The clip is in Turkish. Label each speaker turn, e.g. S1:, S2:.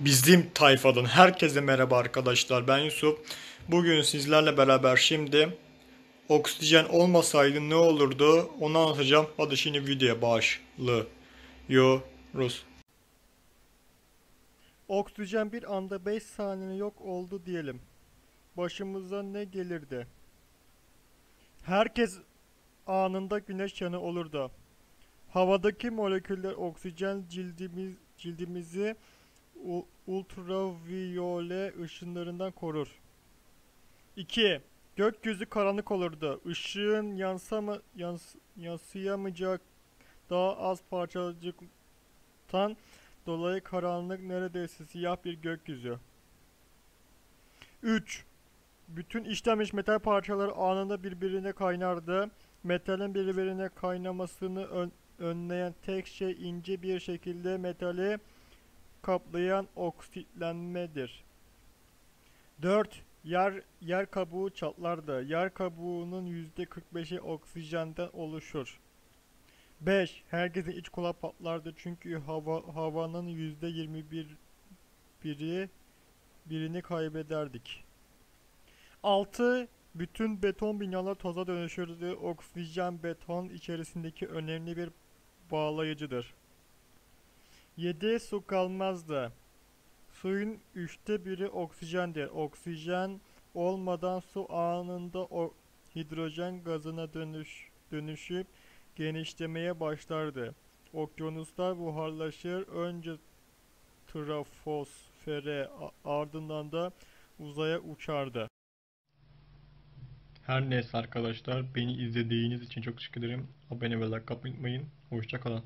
S1: Bizim tayfadan herkese merhaba arkadaşlar. Ben Yusuf. Bugün sizlerle beraber şimdi oksijen olmasaydı ne olurdu onu anlatacağım. Hadi şimdi videoya başlıyoruz.
S2: Oksijen bir anda 5 saniye yok oldu diyelim. Başımıza ne gelirdi? Herkes anında güneş yanı olurdu. Havadaki moleküller oksijen cildimiz, cildimizi ultraviyole ışınlarından korur. 2. Gökyüzü karanlık olurdu. Işığın yansama, yans, yansıyamayacağı daha az parçacıktan dolayı karanlık neredeyse siyah bir gökyüzü. 3. Bütün işlenmiş metal parçaları anında birbirine kaynardı. Metalin birbirine kaynamasını ön- önleyen tek şey ince bir şekilde metali kaplayan oksitlenmedir. 4. Yer, yer kabuğu çatlardı. Yer kabuğunun %45'i oksijenden oluşur. 5. Herkesin iç kulağı patlardı çünkü hava, havanın %21 biri birini kaybederdik. 6. Bütün beton binalar toza dönüşürdü. Oksijen beton içerisindeki önemli bir bağlayıcıdır. 7. Su kalmazdı. Suyun üçte biri oksijendir. Oksijen olmadan su anında o hidrojen gazına dönüş, dönüşüp genişlemeye başlardı. Okyanuslar buharlaşır. Önce trafosfere ardından da uzaya uçardı.
S1: Her neyse arkadaşlar beni izlediğiniz için çok teşekkür ederim. Abone ve like yapmayı unutmayın. Hoşçakalın.